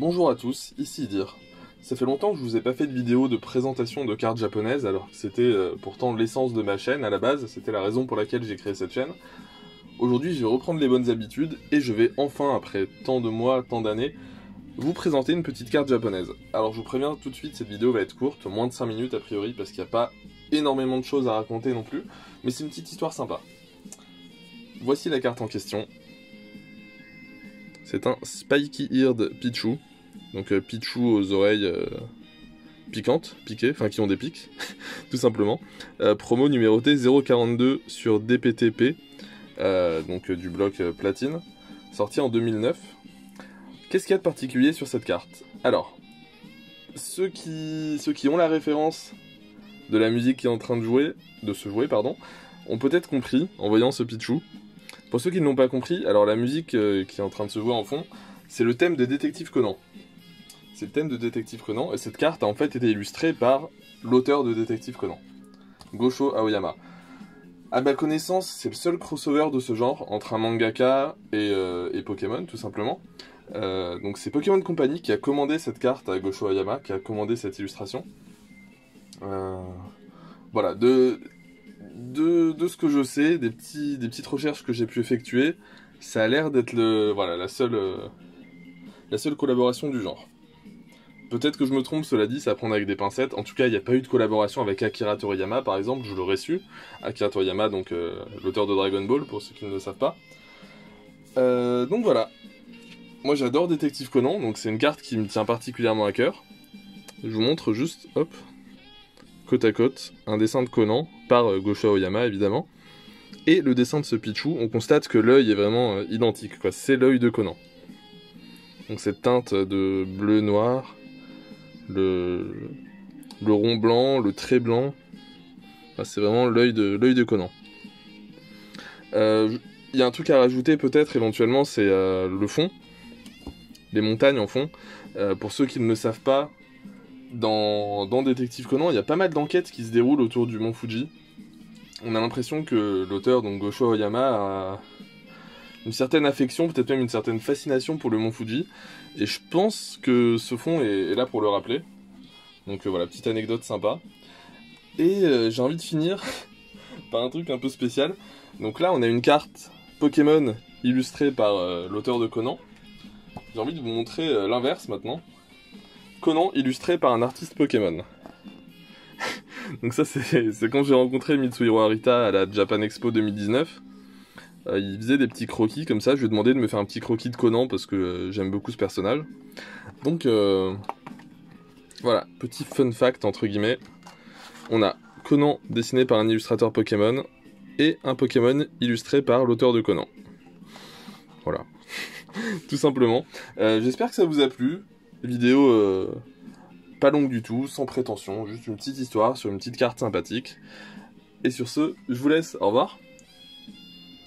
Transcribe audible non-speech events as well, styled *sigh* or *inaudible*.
Bonjour à tous, ici Dir. Ça fait longtemps que je vous ai pas fait de vidéo de présentation de cartes japonaises, alors que c'était euh, pourtant l'essence de ma chaîne à la base, c'était la raison pour laquelle j'ai créé cette chaîne. Aujourd'hui, je vais reprendre les bonnes habitudes et je vais enfin, après tant de mois, tant d'années, vous présenter une petite carte japonaise. Alors je vous préviens tout de suite, cette vidéo va être courte, moins de 5 minutes a priori, parce qu'il n'y a pas énormément de choses à raconter non plus, mais c'est une petite histoire sympa. Voici la carte en question. C'est un Spiky Eared Pichu, donc euh, aux oreilles euh, piquantes, piquées, enfin qui ont des pics, *laughs* tout simplement. Euh, promo numéroté 042 sur DPTP, donc du bloc platine, sorti en 2009. Qu'est-ce qu'il y a de particulier sur cette carte? Alors, ceux qui, ceux qui ont la référence de la musique qui est en train de jouer, de se jouer, pardon, ont peut-être compris en voyant ce Pichu. Pour ceux qui ne l'ont pas compris, alors la musique qui est en train de se jouer en fond, c'est le thème de Détective Conan. C'est le thème de Détective Conan, et cette carte a en fait été illustrée par l'auteur de Détective Conan, Gosho Aoyama. À ma connaissance, c'est le seul crossover de ce genre entre un mangaka et, euh, Pokémon, tout simplement. Euh, donc c'est Pokémon Company qui a commandé cette carte à Gosho Aoyama, qui a commandé cette illustration. Euh, voilà, de, de, de, ce que je sais, des, petits, des petites recherches que j'ai pu effectuer, ça a l'air d'être voilà la seule, la seule collaboration du genre. Peut-être que je me trompe, cela dit, ça prendre avec des pincettes. En tout cas, il n'y a pas eu de collaboration avec Akira Toriyama, par exemple, je l'aurais su. Akira Toriyama, donc euh, l'auteur de Dragon Ball, pour ceux qui ne le savent pas. Euh, donc voilà. Moi j'adore Détective Conan, donc c'est une carte qui me tient particulièrement à cœur. Je vous montre juste, hop, côte à côte, un dessin de Conan, par euh, Gosho Oyama évidemment. Et le dessin de ce Pichu, on constate que l'œil est vraiment identique. C'est l'œil de Conan. Donc cette teinte de bleu-noir, le, rond blanc, le trait blanc. c'est vraiment l'œil de, l'œil de Conan. Il euh, y a un truc à rajouter peut-être éventuellement, c'est euh, le fond, les montagnes en fond. Euh, pour ceux qui ne le savent pas, dans, dans Détective Conan, il y a pas mal d'enquêtes qui se déroulent autour du mont Fuji. On a l'impression que l'auteur, donc Gosho Oyama, a une certaine affection, peut-être même une certaine fascination pour le mont Fuji. Et je pense que ce fond est, là pour le rappeler. Donc euh, voilà, petite anecdote sympa. Et euh, j'ai envie de finir *laughs* par un truc un peu spécial. Donc là, on a une carte Pokémon illustrée par euh, l'auteur de Conan. J'ai envie de vous montrer l'inverse maintenant. Conan illustré par un artiste Pokémon. *laughs* Donc ça, c'est quand j'ai rencontré Mitsuhiro Arita à la Japan Expo 2019. Euh, il faisait des petits croquis comme ça. Je lui ai demandé de me faire un petit croquis de Conan parce que euh, j'aime beaucoup ce personnage. Donc euh, voilà, petit fun fact entre guillemets. On a Conan dessiné par un illustrateur Pokémon et un Pokémon illustré par l'auteur de Conan. Voilà, *laughs* tout simplement. J'espère que ça vous a plu. Vidéo pas longue du tout, sans prétention, juste une petite histoire sur une petite carte sympathique. Et sur ce, je vous laisse. Au revoir.